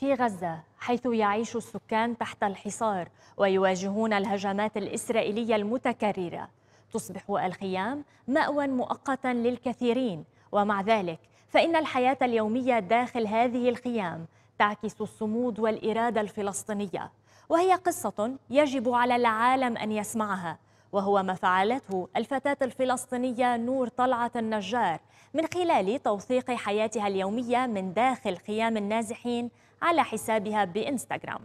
في غزة حيث يعيش السكان تحت الحصار ويواجهون الهجمات الإسرائيلية المتكررة. تصبح الخيام مأوى مؤقتا للكثيرين. ومع ذلك فإن الحياة اليومية داخل هذه الخيام تعكس الصمود والإرادة الفلسطينية. وهي قصة يجب على العالم أن يسمعها. وهو ما فعلته الفتاة الفلسطينية نور طلعت النجار من خلال توثيق حياتها اليومية من داخل خيام النازحين على حسابها بإنستغرام.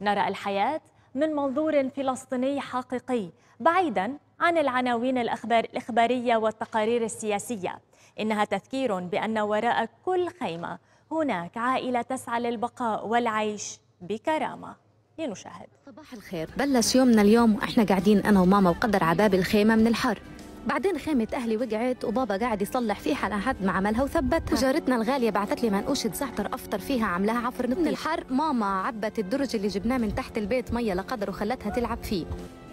نرى الحياة من منظور فلسطيني حقيقي بعيدا عن العناوين الأخبار الإخبارية والتقارير السياسية. إنها تذكير بأن وراء كل خيمة هناك عائلة تسعى للبقاء والعيش بكرامة. لنشاهد. صباح الخير. بلش يومنا اليوم وإحنا قاعدين أنا وماما وقدر عباب الخيمة من الحر. بعدين خيمة أهلي وقعت وبابا قاعد يصلح فيها لحد ما عملها وثبتها. وجارتنا الغالية بعثت لي منقوشة زعتر أفطر فيها عاملاها عفر من الحر ماما عبت الدرج اللي جبناه من تحت البيت مية لقدر وخلتها تلعب فيه.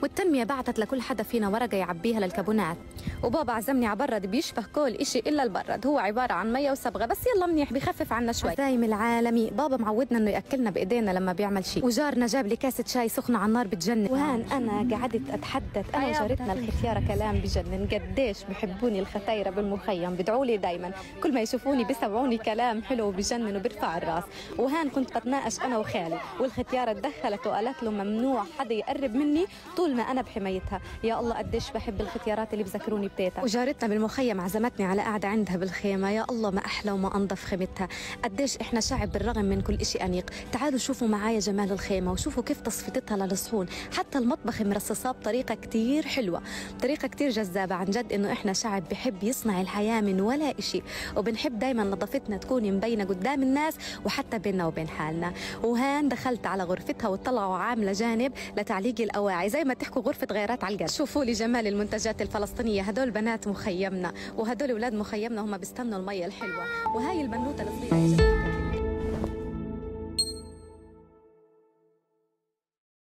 والتنمية بعتت لكل حدا فينا ورقة يعبيها للكابونات. وبابا عزمني على برد بيشبه كل إشي إلا البرد. هو عبارة عن مية وصبغة بس يلا منيح بخفف عنا شوي. دايم العالمي بابا معودنا إنه يأكلنا بإيدينا لما بيعمل شيء وجارنا جاب لي كاسة شاي سخنة على النار بتجنن. وهان أنا قعدت أتحدث. أنا وجارتنا الختيارة كلام بجنن. قديش بحبوني الختايرة بالمخيم بدعوا لي دايما. كل ما يشوفوني بيسمعوني كلام حلو وبجنن وبيرفع الراس. وهان كنت بتناقش أنا وخالي والختيارة تدخلت وقالت له ممنوع حدا يقرب مني طول ما أنا بحمايتها. يا الله قديش بحب الختيارات اللي بذكروني بتيتا وجارتنا بالمخيم عزمتني على قعدة عندها بالخيمة. يا الله ما أحلى وما أنظف خيمتها. قديش إحنا شعب بالرغم من كل شيء أنيق. تعالوا شوفوا معايا جمال الخيمة وشوفوا كيف تصفيتها للصحون. حتى المطبخ مرصصاه بطريقة كتير حلوة. طريقه كتير جذابة عن جد إنه إحنا شعب بحب يصنع الحياة من ولا شيء وبنحب دائما نظافتنا تكون مبينة قدام الناس وحتى بيننا وبين حالنا. وهان دخلت على غرفتها وطلعوا عاملة جانب لتعليق الأواعي. زي ما تحكوا غرفة غيرات على القلب. شوفوا لي جمال المنتجات الفلسطينية. هدول بنات مخيمنا وهدول أولاد مخيمنا هم بيستنوا المية الحلوة. وهاي البنوتة الصغيرة